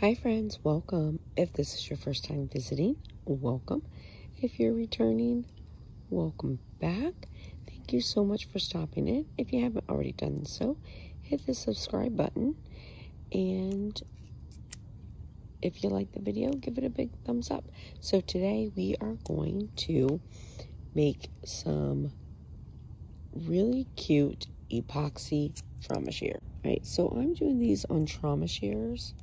Hi, friends, welcome. If this is your first time visiting, welcome. If you're returning, welcome back. Thank you so much for stopping in. If you haven't already done so, hit the subscribe button. And if you like the video, give it a big thumbs up. So, today we are going to make some really cute epoxy trauma shear. All right, so I'm doing these on trauma shears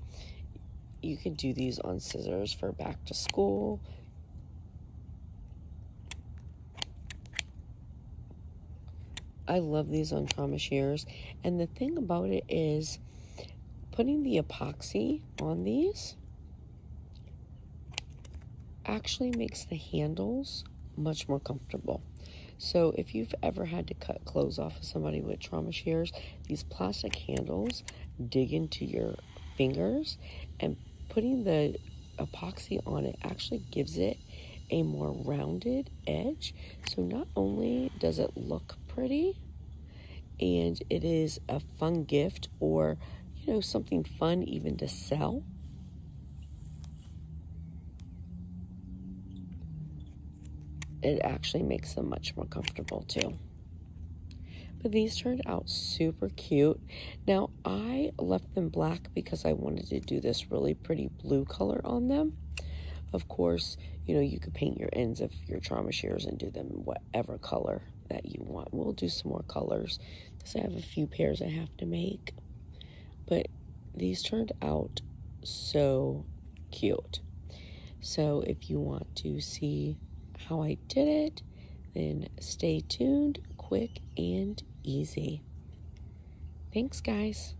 you can do these on scissors for back to school. I love these on trauma shears. And the thing about it is putting the epoxy on these actually makes the handles much more comfortable. So if you've ever had to cut clothes off of somebody with trauma shears, these plastic handles dig into your fingers and putting the epoxy on it actually gives it a more rounded edge. So not only does it look pretty and it is a fun gift or, you know, something fun even to sell. It actually makes them much more comfortable too. But these turned out super cute. Now, I left them black because I wanted to do this really pretty blue color on them. Of course, you know, you could paint your ends of your trauma shears and do them whatever color that you want. We'll do some more colors because I have a few pairs I have to make. But these turned out so cute. So if you want to see how I did it, then stay tuned, quick and easy. Thanks, guys.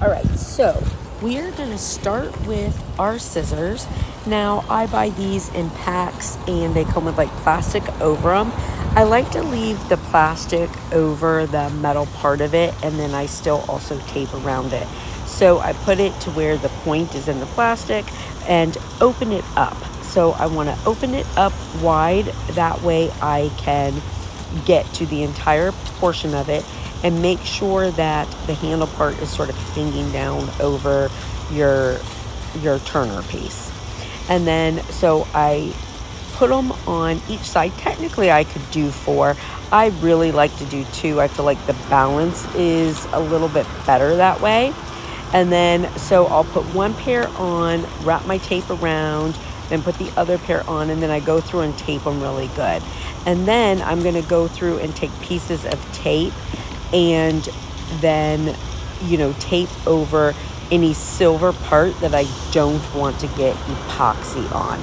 All right, so we are going to start with our scissors. Now, I buy these in packs and they come with like plastic over them. I like to leave the plastic over the metal part of it and then I still also tape around it. So I put it to where the point is in the plastic and open it up. So I want to open it up wide. That way I can get to the entire portion of it and make sure that the handle part is sort of hanging down over your your turner piece. And then so I put them on each side. Technically I could do four. I really like to do two. I feel like the balance is a little bit better that way. And then so I'll put one pair on, wrap my tape around, then put the other pair on, and then I go through and tape them really good. And then I'm going to go through and take pieces of tape and then, you know, tape over any silver part that I don't want to get epoxy on.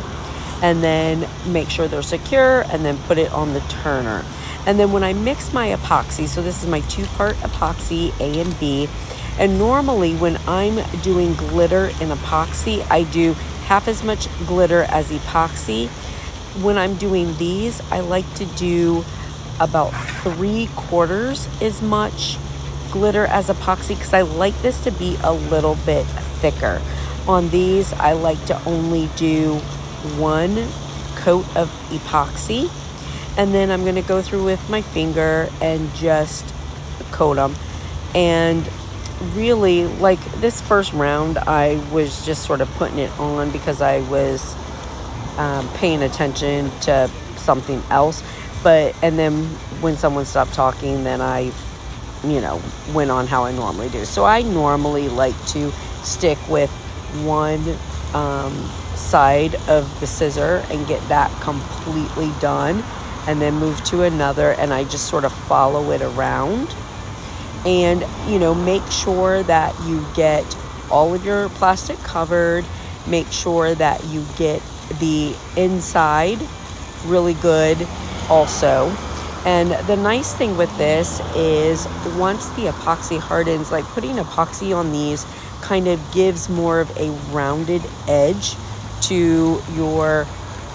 And then make sure they're secure and then put it on the turner. And then when I mix my epoxy, so this is my two part epoxy A and B. And normally when I'm doing glitter and epoxy, I do half as much glitter as epoxy when I'm doing these, I like to do about three quarters as much glitter as epoxy because I like this to be a little bit thicker. On these, I like to only do one coat of epoxy and then I'm going to go through with my finger and just coat them. And really, like this first round, I was just sort of putting it on because I was um, paying attention to something else. But, and then when someone stopped talking, then I, you know, went on how I normally do. So I normally like to stick with one um, side of the scissor and get that completely done and then move to another and I just sort of follow it around and you know make sure that you get all of your plastic covered make sure that you get the inside really good also. And the nice thing with this is once the epoxy hardens, like putting epoxy on these kind of gives more of a rounded edge to your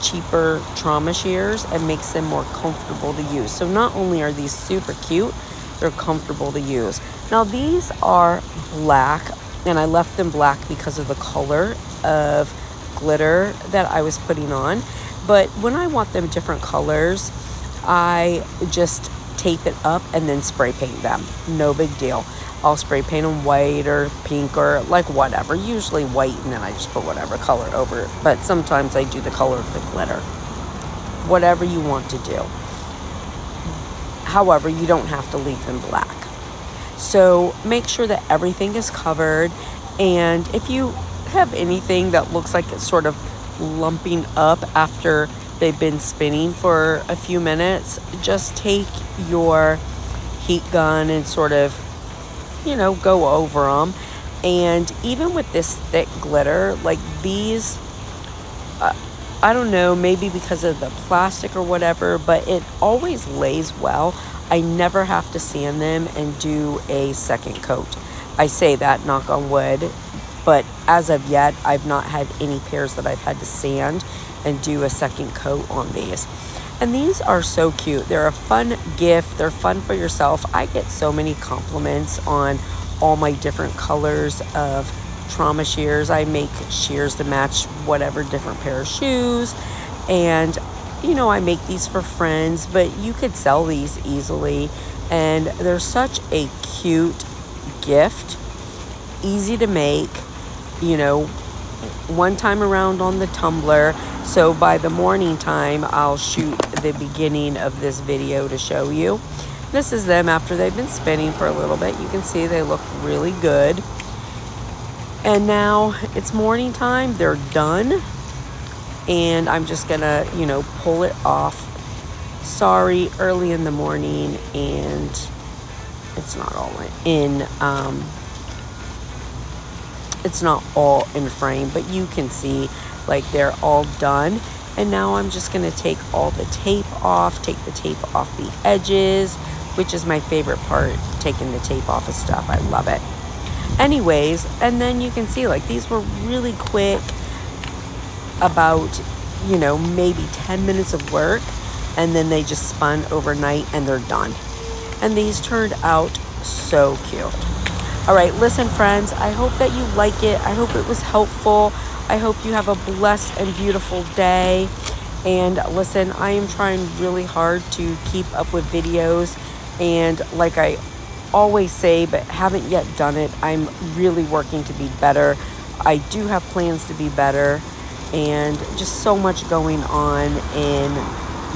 cheaper trauma shears and makes them more comfortable to use. So not only are these super cute, they're comfortable to use. Now these are black and I left them black because of the color of glitter that I was putting on. But when I want them different colors, I just tape it up and then spray paint them. No big deal. I'll spray paint them white or pink or like whatever. Usually white, and then I just put whatever color over it. But sometimes I do the color of the glitter. Whatever you want to do. However, you don't have to leave them black. So make sure that everything is covered. And if you have anything that looks like it's sort of lumping up after they've been spinning for a few minutes, just take your heat gun and sort of, you know, go over them. And even with this thick glitter, like these, uh, I don't know, maybe because of the plastic or whatever, but it always lays well. I never have to sand them and do a second coat. I say that, knock on wood, but as of yet, I've not had any pairs that I've had to sand and do a second coat on these. And these are so cute. They're a fun gift. They're fun for yourself. I get so many compliments on all my different colors of trauma shears. I make shears to match whatever different pair of shoes. And, you know, I make these for friends, but you could sell these easily. And they're such a cute gift, easy to make, you know, one time around on the tumbler. So by the morning time, I'll shoot the beginning of this video to show you. This is them after they've been spinning for a little bit. You can see they look really good. And now it's morning time. They're done. And I'm just to, you know, pull it off. Sorry, early in the morning. And it's not all in um, it's not all in frame, but you can see like they're all done. And now I'm just gonna take all the tape off, take the tape off the edges, which is my favorite part, taking the tape off of stuff. I love it. Anyways, and then you can see like these were really quick, about, you know, maybe 10 minutes of work, and then they just spun overnight and they're done. And these turned out so cute. All right, listen, friends, I hope that you like it. I hope it was helpful. I hope you have a blessed and beautiful day. And listen, I am trying really hard to keep up with videos. And like I always say, but haven't yet done it, I'm really working to be better. I do have plans to be better. And just so much going on in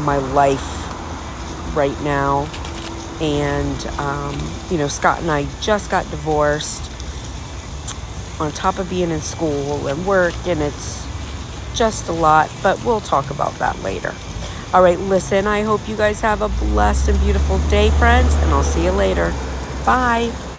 my life right now and um, you know scott and i just got divorced on top of being in school and work and it's just a lot but we'll talk about that later all right listen i hope you guys have a blessed and beautiful day friends and i'll see you later bye